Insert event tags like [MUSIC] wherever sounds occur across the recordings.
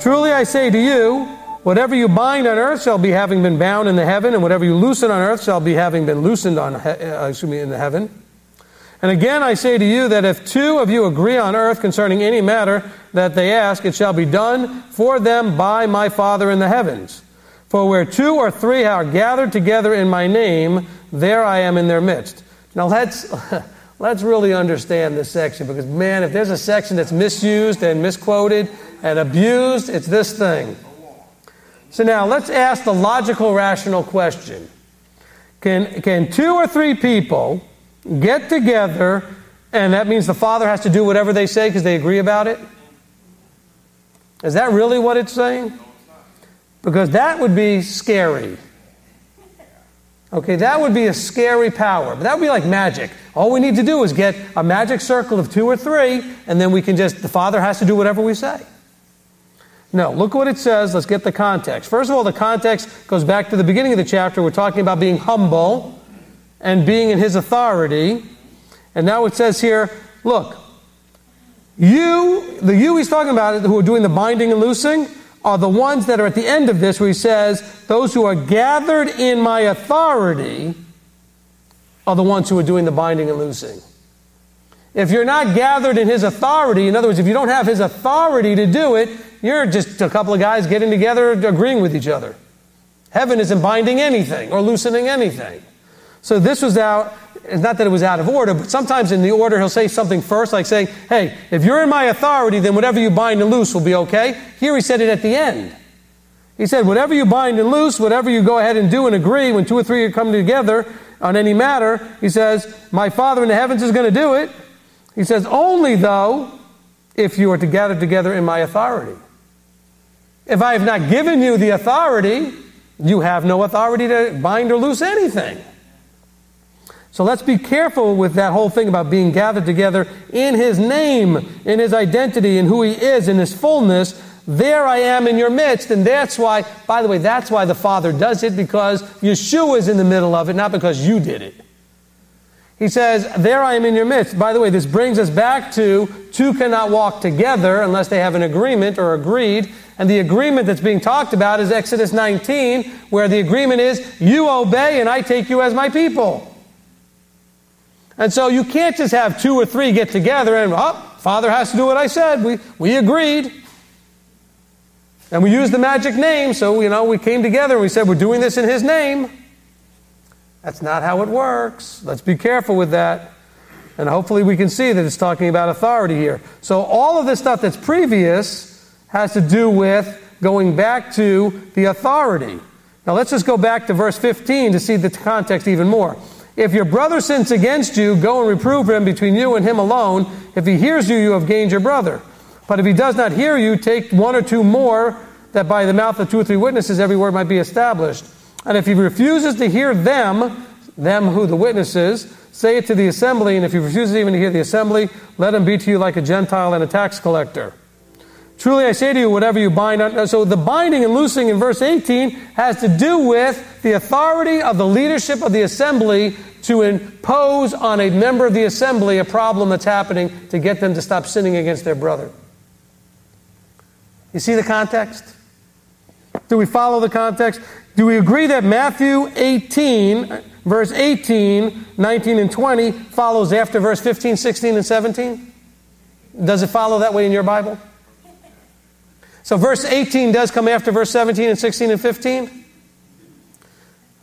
Truly I say to you, whatever you bind on earth shall be having been bound in the heaven, and whatever you loosen on earth shall be having been loosened on, uh, excuse me, in the heaven. And again I say to you that if two of you agree on earth concerning any matter that they ask, it shall be done for them by my Father in the heavens. For where two or three are gathered together in my name, there I am in their midst. Now let's, [LAUGHS] let's really understand this section because, man, if there's a section that's misused and misquoted and abused, it's this thing. So now let's ask the logical, rational question Can, can two or three people get together and that means the Father has to do whatever they say because they agree about it? Is that really what it's saying? Because that would be scary. Okay, that would be a scary power. But that would be like magic. All we need to do is get a magic circle of two or three, and then we can just, the Father has to do whatever we say. No, look what it says. Let's get the context. First of all, the context goes back to the beginning of the chapter. We're talking about being humble and being in His authority. And now it says here, look, you, the you he's talking about who are doing the binding and loosing, are the ones that are at the end of this where he says, Those who are gathered in my authority are the ones who are doing the binding and loosing. If you're not gathered in his authority, in other words, if you don't have his authority to do it, you're just a couple of guys getting together agreeing with each other. Heaven isn't binding anything or loosening anything. So this was out, it's not that it was out of order, but sometimes in the order he'll say something first, like saying, hey, if you're in my authority, then whatever you bind and loose will be okay. Here he said it at the end. He said, whatever you bind and loose, whatever you go ahead and do and agree, when two or three are coming together on any matter, he says, my Father in the heavens is going to do it. He says, only though, if you are to gather together in my authority. If I have not given you the authority, you have no authority to bind or loose anything. So let's be careful with that whole thing about being gathered together in His name, in His identity, in who He is, in His fullness. There I am in your midst. And that's why, by the way, that's why the Father does it, because Yeshua is in the middle of it, not because you did it. He says, There I am in your midst. By the way, this brings us back to two cannot walk together unless they have an agreement or agreed. And the agreement that's being talked about is Exodus 19, where the agreement is, You obey and I take you as my people. And so you can't just have two or three get together and, oh, Father has to do what I said. We, we agreed. And we used the magic name, so, you know, we came together and we said, we're doing this in His name. That's not how it works. Let's be careful with that. And hopefully we can see that it's talking about authority here. So all of this stuff that's previous has to do with going back to the authority. Now let's just go back to verse 15 to see the context even more. If your brother sins against you, go and reprove him between you and him alone. If he hears you, you have gained your brother. But if he does not hear you, take one or two more, that by the mouth of two or three witnesses every word might be established. And if he refuses to hear them, them who the witnesses, say it to the assembly, and if he refuses even to hear the assembly, let him be to you like a Gentile and a tax collector. Truly I say to you, whatever you bind on. So the binding and loosing in verse 18 has to do with the authority of the leadership of the assembly to impose on a member of the assembly a problem that's happening to get them to stop sinning against their brother. You see the context? Do we follow the context? Do we agree that Matthew 18, verse 18, 19, and 20 follows after verse 15, 16, and 17? Does it follow that way in your Bible? So verse 18 does come after verse 17 and 16 and 15?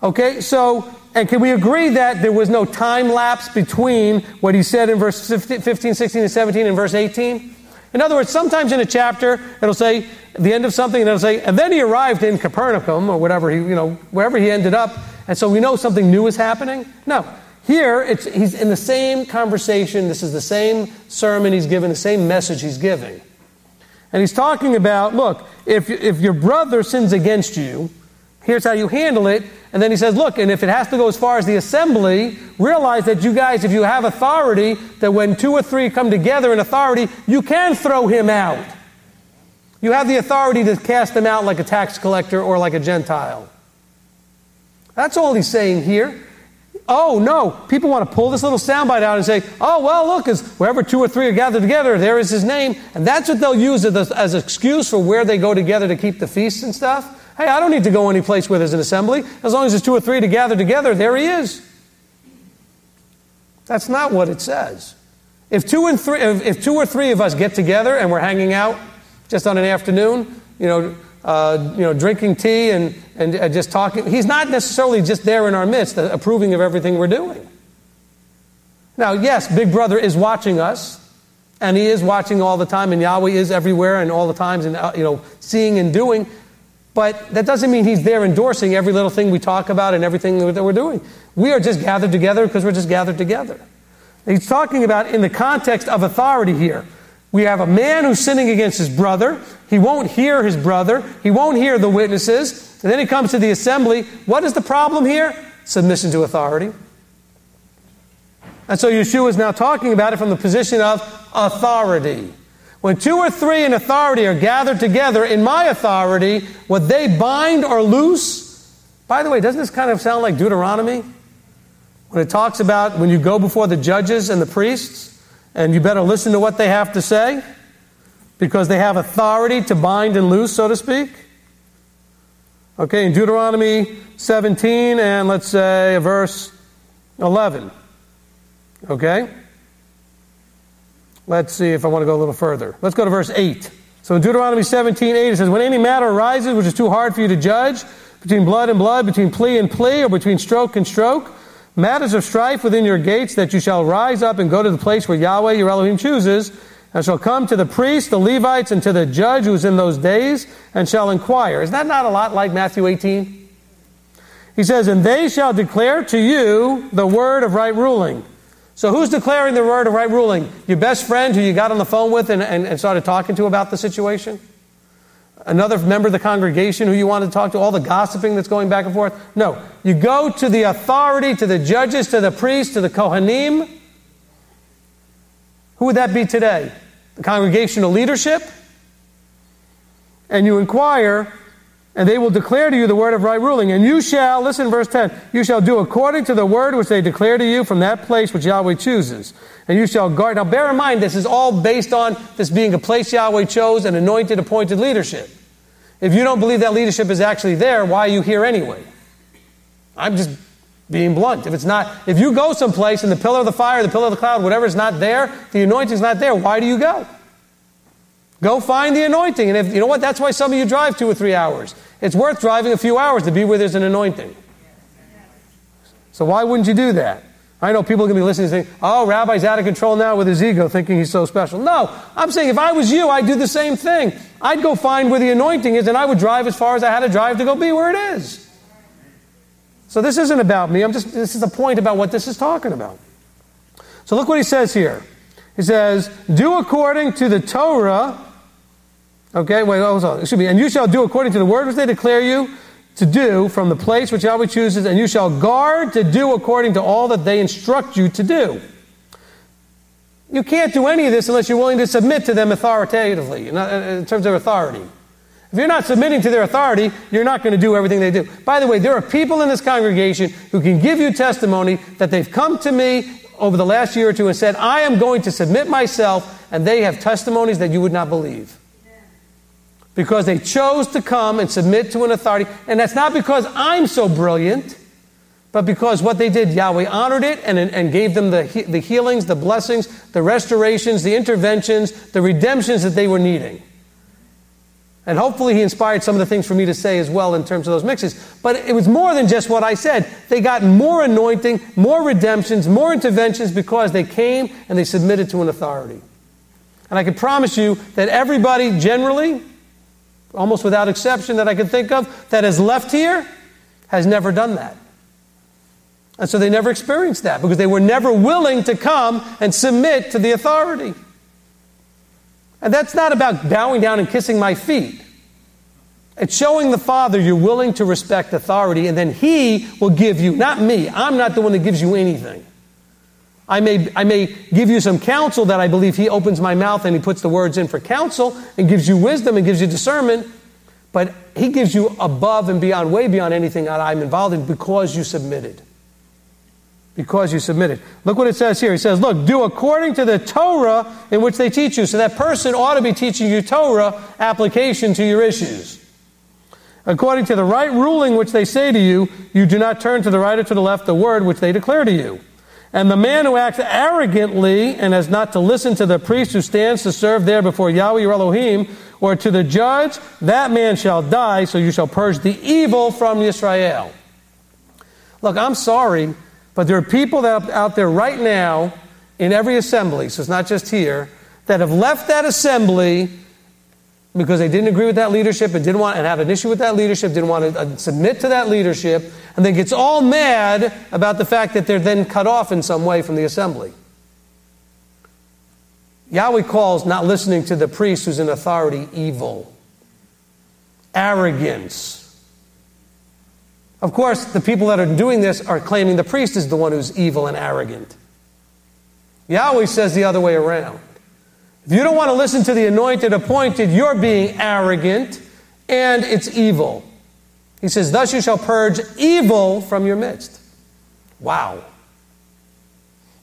Okay, so and can we agree that there was no time lapse between what he said in verse 15, 16, and 17 and verse 18? In other words, sometimes in a chapter, it'll say the end of something, and it'll say, and then he arrived in Capernaum, or whatever he, you know, wherever he ended up, and so we know something new is happening. No. Here, he's in the same conversation. This is the same sermon he's given, the same message he's giving. And he's talking about look, if, if your brother sins against you, Here's how you handle it. And then he says, look, and if it has to go as far as the assembly, realize that you guys, if you have authority, that when two or three come together in authority, you can throw him out. You have the authority to cast him out like a tax collector or like a Gentile. That's all he's saying here. Oh, no. People want to pull this little soundbite out and say, oh, well, look, as wherever two or three are gathered together, there is his name. And that's what they'll use as, as an excuse for where they go together to keep the feasts and stuff. Hey, I don't need to go any place where there's an assembly. As long as there's two or three to gather together, there he is. That's not what it says. If two, and three, if, if two or three of us get together and we're hanging out just on an afternoon, you know, uh, you know, drinking tea and, and uh, just talking. He's not necessarily just there in our midst, uh, approving of everything we're doing. Now, yes, Big Brother is watching us, and he is watching all the time, and Yahweh is everywhere and all the times, and uh, you know, seeing and doing. But that doesn't mean he's there endorsing every little thing we talk about and everything that we're doing. We are just gathered together because we're just gathered together. He's talking about in the context of authority here. We have a man who's sinning against his brother. He won't hear his brother. He won't hear the witnesses. And then he comes to the assembly. What is the problem here? Submission to authority. And so Yeshua is now talking about it from the position of authority. When two or three in authority are gathered together in my authority, what they bind or loose, by the way, doesn't this kind of sound like Deuteronomy? When it talks about when you go before the judges and the priests, and you better listen to what they have to say because they have authority to bind and loose, so to speak. Okay, in Deuteronomy 17 and let's say verse 11. Okay? Let's see if I want to go a little further. Let's go to verse 8. So in Deuteronomy 17, 8, it says, When any matter arises which is too hard for you to judge, between blood and blood, between plea and plea, or between stroke and stroke, matters of strife within your gates, that you shall rise up and go to the place where Yahweh your Elohim chooses, and shall come to the priests, the Levites, and to the judge who is in those days, and shall inquire. Is that not a lot like Matthew 18? He says, And they shall declare to you the word of right ruling. So who's declaring the word of right ruling? Your best friend who you got on the phone with and, and, and started talking to about the situation? Another member of the congregation who you want to talk to, all the gossiping that's going back and forth. No. You go to the authority, to the judges, to the priests, to the Kohanim. Who would that be today? The congregational leadership? And you inquire, and they will declare to you the word of right ruling. And you shall, listen, verse 10, you shall do according to the word which they declare to you from that place which Yahweh chooses. And you shall guard. Now bear in mind, this is all based on this being a place Yahweh chose and anointed, appointed leadership. If you don't believe that leadership is actually there, why are you here anyway? I'm just being blunt. If it's not, if you go someplace and the pillar of the fire, the pillar of the cloud, whatever is not there, the anointing is not there, why do you go? Go find the anointing. And if you know what, that's why some of you drive two or three hours. It's worth driving a few hours to be where there's an anointing. So why wouldn't you do that? I know people are going to be listening and saying, oh, Rabbi's out of control now with his ego, thinking he's so special. No, I'm saying if I was you, I'd do the same thing. I'd go find where the anointing is, and I would drive as far as I had to drive to go be where it is. So this isn't about me. I'm just, this is a point about what this is talking about. So look what he says here. He says, do according to the Torah. Okay, wait, on. Excuse me. And you shall do according to the word which they declare you to do from the place which Yahweh chooses, and you shall guard to do according to all that they instruct you to do. You can't do any of this unless you're willing to submit to them authoritatively, in uh, terms of authority. If you're not submitting to their authority, you're not going to do everything they do. By the way, there are people in this congregation who can give you testimony that they've come to me over the last year or two and said, I am going to submit myself, and they have testimonies that you would not believe because they chose to come and submit to an authority. And that's not because I'm so brilliant, but because what they did, Yahweh honored it and, and gave them the, the healings, the blessings, the restorations, the interventions, the redemptions that they were needing. And hopefully, he inspired some of the things for me to say as well in terms of those mixes. But it was more than just what I said. They got more anointing, more redemptions, more interventions because they came and they submitted to an authority. And I can promise you that everybody generally, almost without exception that I can think of, that has left here has never done that. And so they never experienced that because they were never willing to come and submit to the authority. And that's not about bowing down and kissing my feet. It's showing the Father you're willing to respect authority, and then He will give you, not me, I'm not the one that gives you anything. I may, I may give you some counsel that I believe He opens my mouth and He puts the words in for counsel and gives you wisdom and gives you discernment, but He gives you above and beyond, way beyond anything that I'm involved in because you submitted. because you submitted. Look what it says here. He says, Look, do according to the Torah in which they teach you. So that person ought to be teaching you Torah application to your issues. According to the right ruling which they say to you, you do not turn to the right or to the left the word which they declare to you. And the man who acts arrogantly and has not to listen to the priest who stands to serve there before Yahweh Elohim, or to the judge, that man shall die, so you shall purge the evil from Israel. Look, I'm sorry, but there are people that out there right now in every assembly, so it's not just here, that have left that assembly because they didn't agree with that leadership and didn't want and have an issue with that leadership, didn't want to uh, submit to that leadership, and then gets all mad about the fact that they're then cut off in some way from the assembly. Yahweh calls not listening to the priest who's in authority evil, arrogance. Of course, the people that are doing this are claiming the priest is the one who's evil and arrogant. Yahweh says the other way around. If you don't want to listen to the anointed appointed, you're being arrogant and it's evil. He says, Thus you shall purge evil from your midst. Wow.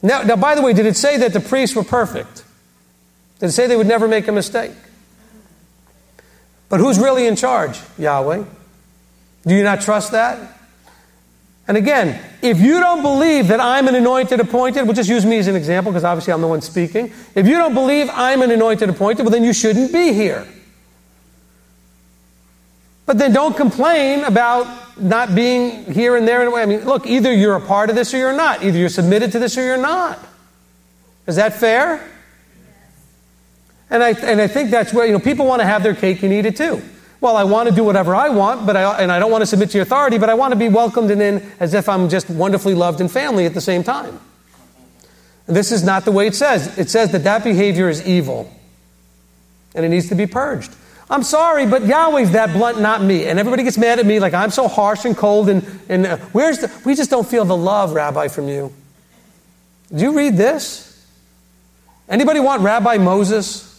Now, now, by the way, did it say that the priests were perfect? Did it say they would never make a mistake? But who's really in charge? Yahweh. Do you not trust that? And again, if you don't believe that I'm an anointed appointed, we'll just use me as an example because obviously I'm the one speaking. If you don't believe I'm an anointed appointed, well, then you shouldn't be here. But then don't complain about not being here and there in a way. I mean, look, either you're a part of this or you're not. Either you're submitted to this or you're not. Is that fair? And I, and I think that's where, you know, people want to have their cake and eat it too. Well, I want to do whatever I want, but I, and I don't want to submit to your authority, but I want to be welcomed and in as if I'm just wonderfully loved and family at the same time. And this is not the way it says. It says that that behavior is evil and it needs to be purged. I'm sorry, but Yahweh's that blunt, not me. And everybody gets mad at me like I'm so harsh and cold. And, and uh, where's the, we just don't feel the love, Rabbi, from you. Do you read this? Anybody want Rabbi Moses?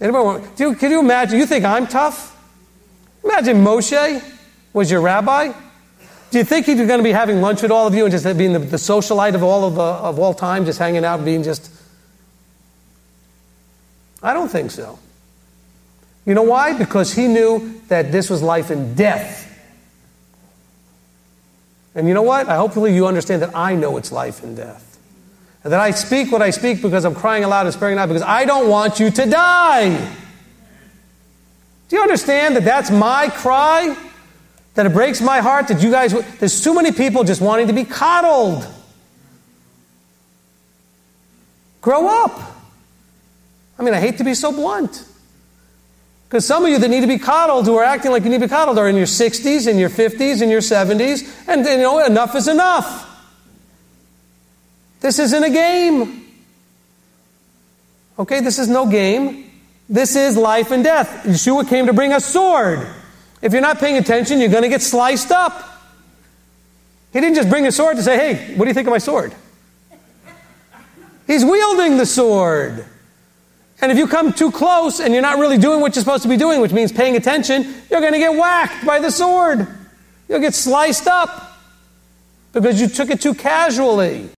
Anybody want, do can you imagine? You think I'm tough? Imagine Moshe was your rabbi. Do you think he's going to be having lunch with all of you and just being the, the socialite of all of, uh, of all time, just hanging out, being just. I don't think so. You know why? Because he knew that this was life and death. And you know what? I hopefully you understand that I know it's life and death. And that I speak what I speak because I'm crying aloud and sparing not because I don't want you to die. Do you understand that that's my cry? That it breaks my heart that you guys, there's too many people just wanting to be coddled. Grow up. I mean, I hate to be so blunt. Because some of you that need to be coddled, who are acting like you need to be coddled, are in your 60s, in your 50s, in your 70s, and you know, enough is enough. This isn't a game. Okay, this is no game. This is life and death. Yeshua came to bring a sword. If you're not paying attention, you're going to get sliced up. He didn't just bring a sword to say, hey, what do you think of my sword? He's wielding the sword. And if you come too close and you're not really doing what you're supposed to be doing, which means paying attention, you're going to get whacked by the sword. You'll get sliced up because you took it too casually.